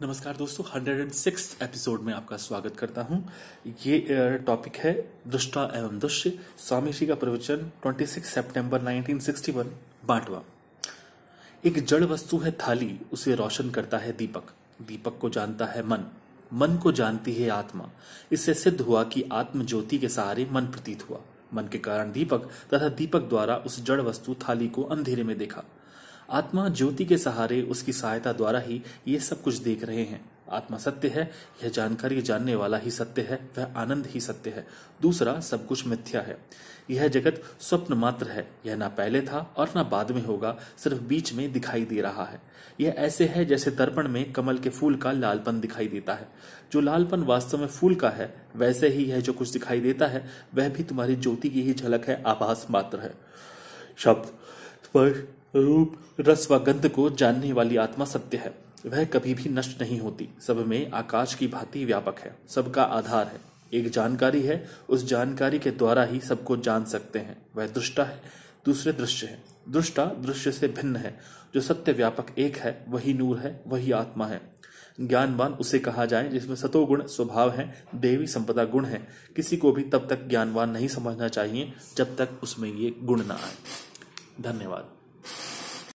नमस्कार दोस्तों 106 एपिसोड में आपका स्वागत करता हूँ। ये टॉपिक है दृष्टा एवं दृश्य, स्वामी जी का प्रवचन 26 सितंबर 1961 बांटवा। एक जड़ वस्तु है थाली, उसे रोशन करता है दीपक। दीपक को जानता है मन। मन को जानती है आत्मा। इससे सिद्ध हुआ कि आत्म ज्योति के सहारे मन प्रतीत हुआ। मन के कारण दीपक तथा दीपक द्वारा उस जड़ वस्तु थाली को अंधेरे में देखा। आत्मा ज्योति के सहारे उसकी सहायता द्वारा ही ये सब कुछ देख रहे हैं। आत्मा सत्य है, यह जानकारी जानने वाला ही सत्य है, वह आनंद ही सत्य है। दूसरा, सब कुछ मिथ्या है। यह जगत स्वप्न मात्र है, यह ना पहले था और ना बाद में होगा, सिर्फ़ बीच में दिखाई दे रहा है। यह ऐसे है जैसे दर्पण में कमल के फूल का लालपन दिखाई देता है। जो लालपन वास्तव में फूल का है, वैसे ही यह जो कुछ दिखाई देता है, वह भी तुम्हारी ज्योति की ही झलक है, आभास मात्र है। शब्द स्पर्श रूप, रस व गंध को जानने वाली आत्मा सत्य है। वह कभी भी नष्ट नहीं होती। सब में आकाश की भांति व्यापक है। सबका आधार है। एक जानकारी है, उस जानकारी के द्वारा ही सबको जान सकते हैं। वह दृष्टा है, दूसरे दृश्य है। दृष्टा दृश्य से भिन्न है। जो सत्य व्यापक एक है, वही नूर है, वही आत्मा है। ज्ञानवान उसे कहा जाए, जिसमें सतोगुण स्वभाव है, देवी संपदा गुण है। किसी को भी तब तक ज्ञानवान नहीं समझना चाहिए, जब तक उसमें ये गुण ना आए। धन्यवाद।